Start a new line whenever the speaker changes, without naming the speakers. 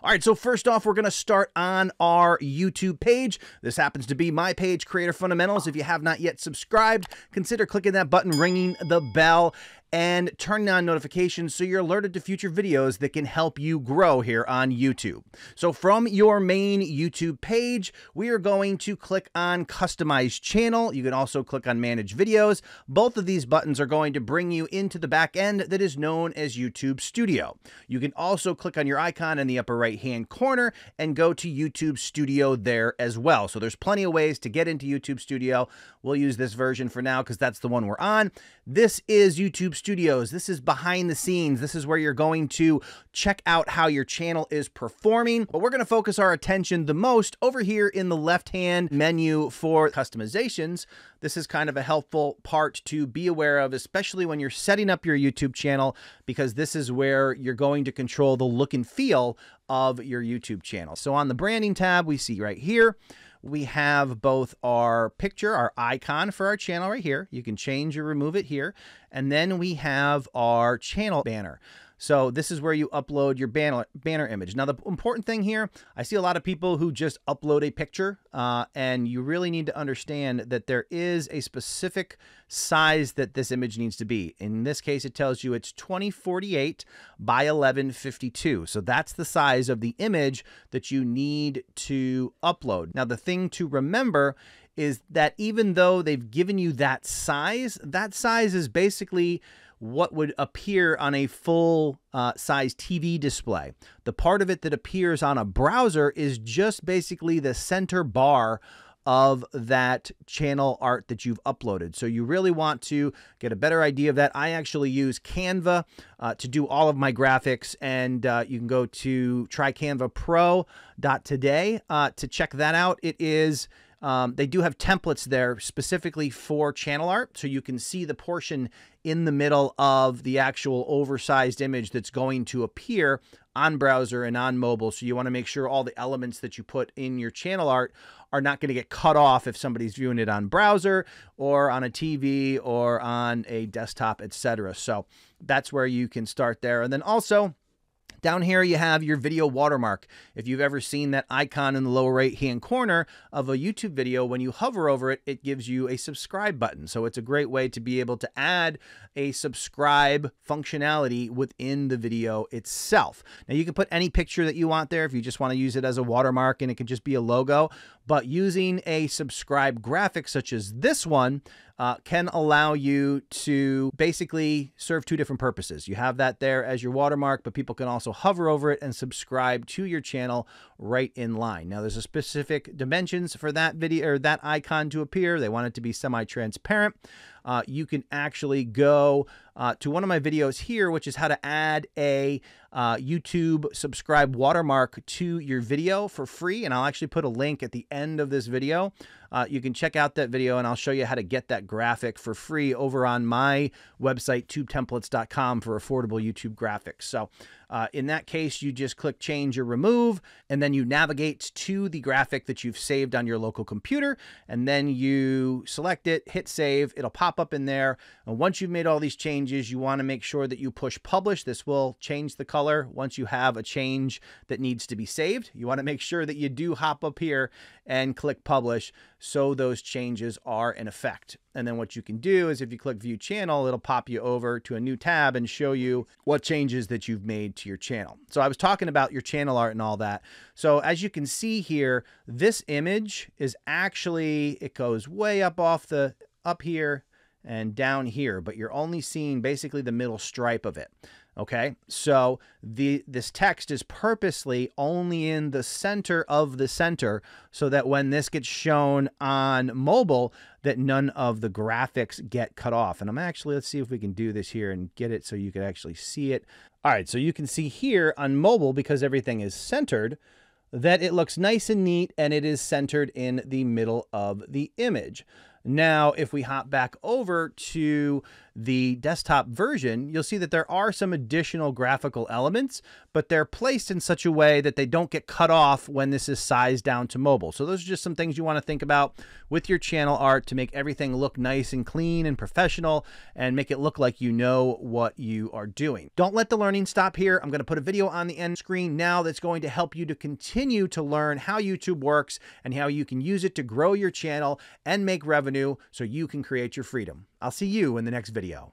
All right, so first off, we're going to start on our YouTube page. This happens to be my page, Creator Fundamentals. If you have not yet subscribed, consider clicking that button, ringing the bell, and turning on notifications so you're alerted to future videos that can help you grow here on YouTube. So from your main YouTube page, we are going to click on Customize Channel. You can also click on Manage Videos. Both of these buttons are going to bring you into the back end that is known as YouTube Studio. You can also click on your icon in the upper right hand corner and go to YouTube Studio there as well. So there's plenty of ways to get into YouTube Studio. We'll use this version for now because that's the one we're on. This is YouTube Studios. This is behind the scenes. This is where you're going to check out how your channel is performing. But we're going to focus our attention the most over here in the left-hand menu for customizations. This is kind of a helpful part to be aware of, especially when you're setting up your YouTube channel, because this is where you're going to control the look and feel of your YouTube channel. So on the branding tab, we see right here, we have both our picture, our icon for our channel right here. You can change or remove it here. And then we have our channel banner. So this is where you upload your banner, banner image. Now, the important thing here, I see a lot of people who just upload a picture, uh, and you really need to understand that there is a specific size that this image needs to be. In this case, it tells you it's 2048 by 1152. So that's the size of the image that you need to upload. Now, the thing to remember is that even though they've given you that size, that size is basically what would appear on a full uh, size TV display. The part of it that appears on a browser is just basically the center bar of that channel art that you've uploaded. So you really want to get a better idea of that. I actually use Canva uh, to do all of my graphics, and uh, you can go to trycanvapro.today uh, to check that out. It is um, they do have templates there specifically for channel art, so you can see the portion in the middle of the actual oversized image that's going to appear on browser and on mobile. So you want to make sure all the elements that you put in your channel art are not going to get cut off if somebody's viewing it on browser or on a TV or on a desktop, etc. So that's where you can start there. And then also, down here, you have your video watermark. If you've ever seen that icon in the lower right hand corner of a YouTube video, when you hover over it, it gives you a subscribe button. So it's a great way to be able to add a subscribe functionality within the video itself. Now, you can put any picture that you want there if you just want to use it as a watermark and it can just be a logo. But using a subscribe graphic such as this one, uh, can allow you to basically serve two different purposes. You have that there as your watermark, but people can also hover over it and subscribe to your channel right in line. Now, there's a specific dimensions for that video or that icon to appear. They want it to be semi-transparent. Uh, you can actually go uh, to one of my videos here, which is how to add a uh, YouTube subscribe watermark to your video for free. And I'll actually put a link at the end of this video. Uh, you can check out that video and I'll show you how to get that graphic for free over on my website, tubetemplates.com for affordable YouTube graphics. So uh, in that case, you just click change or remove, and then you navigate to the graphic that you've saved on your local computer, and then you select it, hit save, it'll pop up in there. And once you've made all these changes, you want to make sure that you push publish. This will change the color once you have a change that needs to be saved. You want to make sure that you do hop up here and click publish so those changes are in effect. And then what you can do is if you click view channel, it'll pop you over to a new tab and show you what changes that you've made to your channel. So I was talking about your channel art and all that. So as you can see here, this image is actually, it goes way up off the, up here and down here, but you're only seeing basically the middle stripe of it. Okay, so the this text is purposely only in the center of the center so that when this gets shown on mobile, that none of the graphics get cut off. And I'm actually, let's see if we can do this here and get it so you can actually see it. All right, so you can see here on mobile, because everything is centered, that it looks nice and neat and it is centered in the middle of the image. Now, if we hop back over to the desktop version, you'll see that there are some additional graphical elements, but they're placed in such a way that they don't get cut off when this is sized down to mobile. So those are just some things you want to think about with your channel art to make everything look nice and clean and professional and make it look like you know what you are doing. Don't let the learning stop here. I'm going to put a video on the end screen now that's going to help you to continue to learn how YouTube works and how you can use it to grow your channel and make revenue so you can create your freedom. I'll see you in the next video.